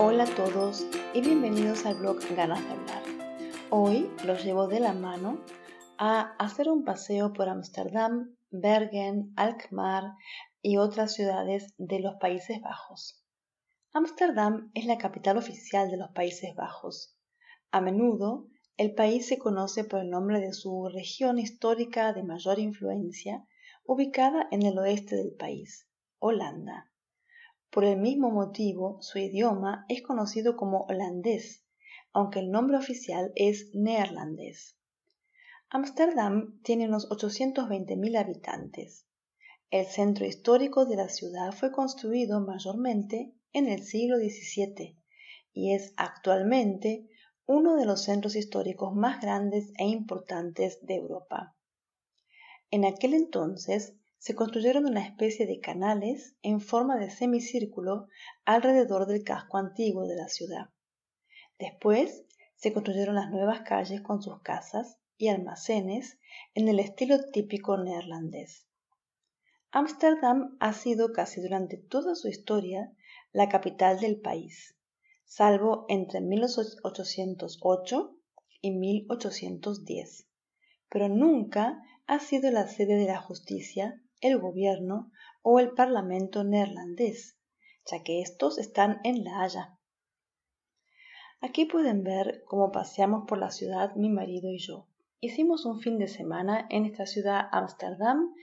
Hola a todos y bienvenidos al blog Ganas de Hablar. Hoy los llevo de la mano a hacer un paseo por Ámsterdam, Bergen, Alkmaar y otras ciudades de los Países Bajos. Ámsterdam es la capital oficial de los Países Bajos. A menudo el país se conoce por el nombre de su región histórica de mayor influencia, ubicada en el oeste del país, Holanda. Por el mismo motivo, su idioma es conocido como holandés, aunque el nombre oficial es neerlandés. Ámsterdam tiene unos 820.000 habitantes. El centro histórico de la ciudad fue construido mayormente en el siglo XVII y es actualmente uno de los centros históricos más grandes e importantes de Europa. En aquel entonces se construyeron una especie de canales en forma de semicírculo alrededor del casco antiguo de la ciudad. Después se construyeron las nuevas calles con sus casas y almacenes en el estilo típico neerlandés. Ámsterdam ha sido casi durante toda su historia la capital del país, salvo entre 1808 y 1810, pero nunca ha sido la sede de la justicia el gobierno o el parlamento neerlandés, ya que estos están en La Haya. Aquí pueden ver cómo paseamos por la ciudad mi marido y yo. Hicimos un fin de semana en esta ciudad Ámsterdam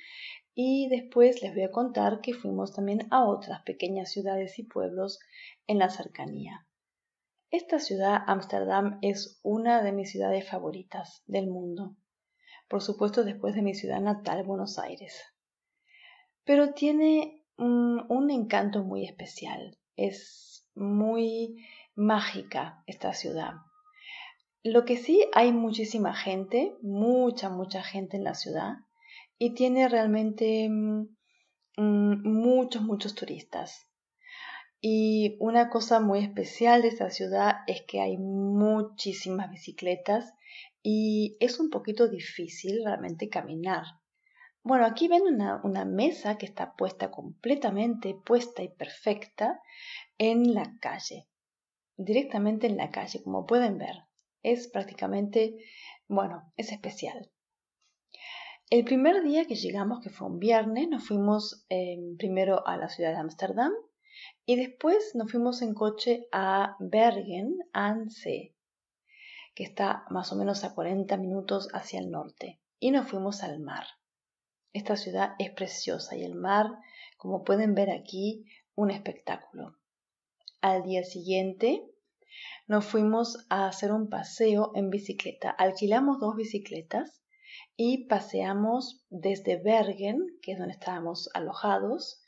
y después les voy a contar que fuimos también a otras pequeñas ciudades y pueblos en la cercanía. Esta ciudad, Ámsterdam, es una de mis ciudades favoritas del mundo. Por supuesto, después de mi ciudad natal, Buenos Aires pero tiene un, encanto muy especial. Es muy mágica esta ciudad. Lo que sí hay muchísima gente, mucha, mucha gente en la ciudad y tiene realmente mm, muchos, muchos turistas. Y una cosa muy especial de esta ciudad es que hay muchísimas bicicletas y es un poquito difícil realmente caminar. Bueno, aquí ven una, mesa que está puesta completamente, puesta y perfecta en la calle, directamente en la calle, como pueden ver. Es prácticamente, bueno, es especial. El primer día que llegamos, que fue un viernes, nos fuimos em, primero a la ciudad de Ámsterdam y después nos fuimos en coche a Bergen an See, que está más o menos a 40 minutos hacia el norte, y nos fuimos al mar. Esta ciudad es preciosa y el mar, como pueden ver aquí, un espectáculo. Al día siguiente nos fuimos a hacer un paseo en bicicleta. Alquilamos dos bicicletas y paseamos desde Bergen, que es donde estábamos alojados,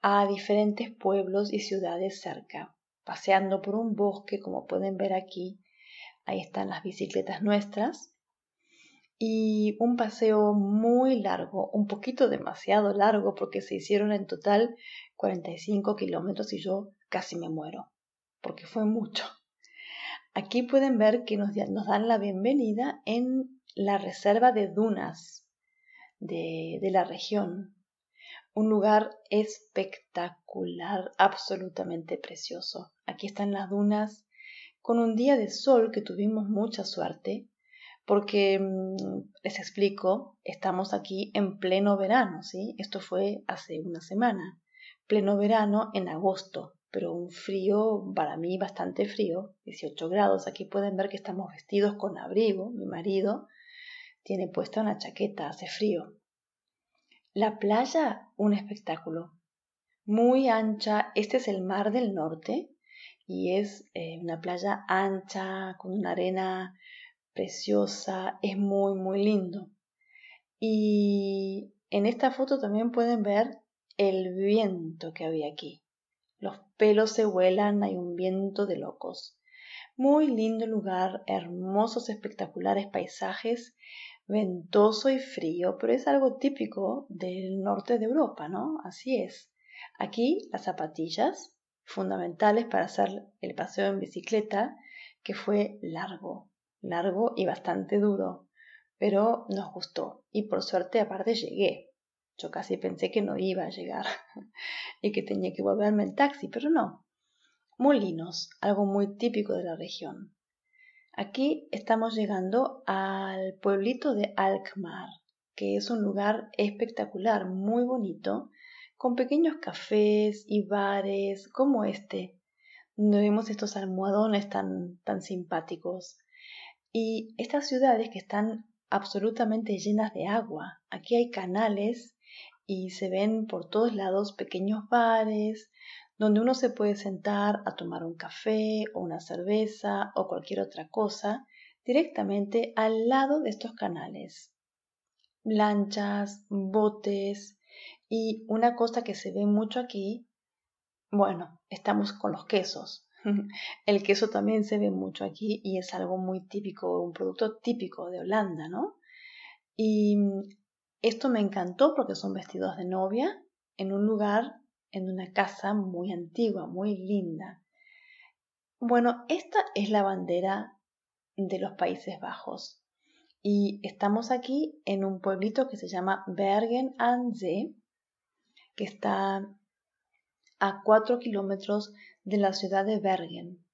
a diferentes pueblos y ciudades cerca, paseando por un bosque, como pueden ver aquí. Ahí están las bicicletas nuestras y un paseo muy largo, un poquito demasiado largo porque se hicieron en total 45 kilómetros y yo casi me muero porque fue mucho. Aquí pueden ver que nos, dan la bienvenida en la reserva de dunas de, la región. Un lugar espectacular, absolutamente precioso. Aquí están las dunas con un día de sol que tuvimos mucha suerte porque mm, les explico, estamos aquí en pleno verano, ¿sí? Esto fue hace una semana, pleno verano en agosto, pero un frío, para mí bastante frío, 18 grados. Aquí pueden ver que estamos vestidos con abrigo, mi marido tiene puesta una chaqueta, hace frío. La playa, un espectáculo. Muy ancha, este es el mar del norte y es eh, una playa ancha, con una arena preciosa, es muy, muy lindo. Y en esta foto también pueden ver el viento que había aquí. Los pelos se vuelan, hay un viento de locos. Muy lindo lugar, hermosos, espectaculares paisajes, ventoso y frío, pero es algo típico del norte de Europa, ¿no? Así es. Aquí las zapatillas, fundamentales para hacer el paseo en bicicleta, que fue largo, largo y bastante duro, pero nos gustó y por suerte aparte llegué. Yo casi pensé que no iba a llegar y que tenía que volverme en taxi, pero no. molinos, algo muy típico de la región. Aquí estamos llegando al pueblito de Alkmaar, que es un lugar espectacular, muy bonito, con pequeños cafés y bares como este, donde vemos estos almohadones tan, tan simpáticos. Y estas ciudades que están absolutamente llenas de agua. Aquí hay canales y se ven por todos lados pequeños bares donde uno se puede sentar a tomar un café o una cerveza o cualquier otra cosa directamente al lado de estos canales. Lanchas, botes y una cosa que se ve mucho aquí, bueno, estamos con los quesos. El queso también se ve mucho aquí y es algo muy típico, un producto típico de Holanda, ¿no? Y esto me encantó porque son vestidos de novia en un lugar en una casa muy antigua, muy linda. Bueno, esta es la bandera de los Países Bajos y estamos aquí en un pueblito que se llama Bergen an See, que está a cuatro kilómetros de la ciudad de Bergen,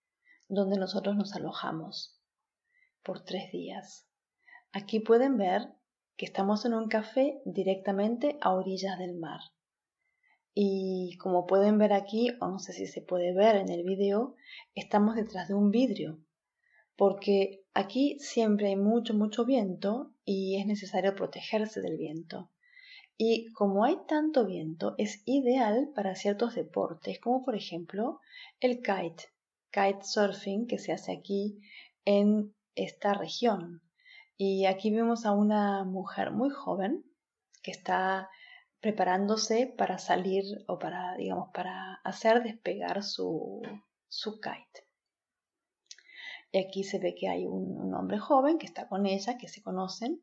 donde nosotros nos alojamos por tres días. Aquí pueden ver que estamos en un café directamente a orillas del mar. Y como pueden ver aquí, o no sé si se puede ver en el vídeo, estamos detrás de un vidrio, porque aquí siempre hay mucho, mucho viento y es necesario protegerse del viento. Y como hay tanto viento, es ideal para ciertos deportes, como por ejemplo el kite, kite surfing que se hace aquí en esta región. Y aquí vemos a una mujer muy joven que está preparándose para salir o para, digamos, para hacer despegar su, su kite. Y aquí se ve que hay un, hombre joven que está con ella, que se conocen.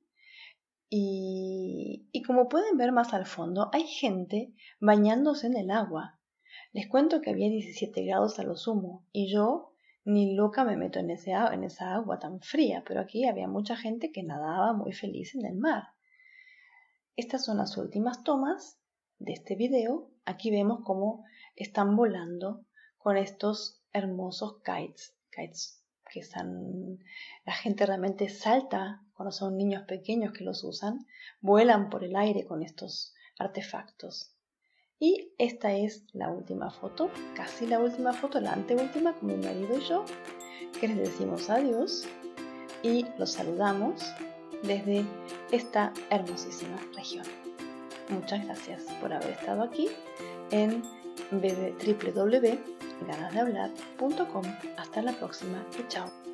Y, como pueden ver más al fondo, hay gente bañándose en el agua. Les cuento que había 17 grados a lo sumo y yo ni loca me meto en, ese, en esa agua tan fría, pero aquí había mucha gente que nadaba muy feliz en el mar. Estas son las últimas tomas de este video. Aquí vemos cómo están volando con estos hermosos kites, kites que están, la gente realmente salta cuando son niños pequeños que los usan, vuelan por el aire con estos artefactos. Y esta es la última foto, casi la última foto, la anteúltima con mi marido y yo, que les decimos adiós y los saludamos desde esta hermosísima región. Muchas gracias por haber estado aquí en www.ganasdehablar.com. Hasta la próxima y chao.